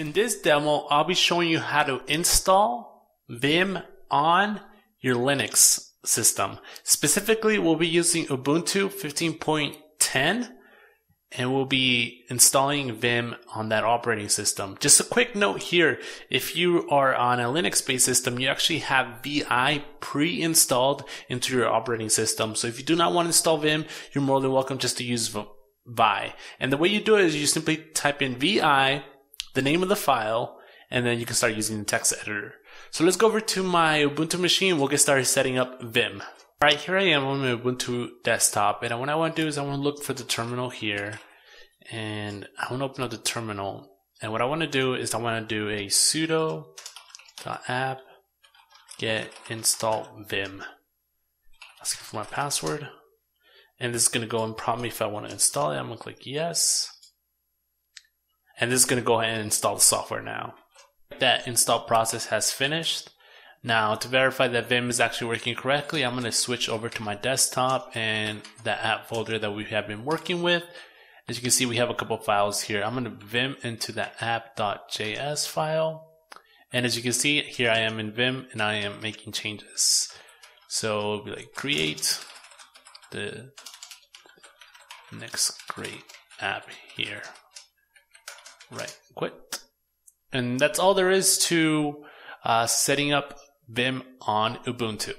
In this demo, I'll be showing you how to install Vim on your Linux system. Specifically, we'll be using Ubuntu 15.10 and we'll be installing Vim on that operating system. Just a quick note here. If you are on a Linux based system, you actually have VI pre-installed into your operating system. So if you do not want to install Vim, you're more than welcome just to use Vi. And the way you do it is you simply type in VI, the name of the file, and then you can start using the text editor. So let's go over to my Ubuntu machine. We'll get started setting up Vim. All right, here I am on my Ubuntu desktop. And what I want to do is I want to look for the terminal here. And I want to open up the terminal. And what I want to do is I want to do a sudo app get install vim. Asking for my password. And this is going to go and prompt me if I want to install it. I'm going to click yes. And this is going to go ahead and install the software now. That install process has finished. Now to verify that Vim is actually working correctly, I'm going to switch over to my desktop and the app folder that we have been working with. As you can see, we have a couple files here. I'm going to Vim into the app.js file. And as you can see, here I am in Vim and I am making changes. So it'll be like create the next great app here. Right, quit. And that's all there is to uh, setting up Vim on Ubuntu.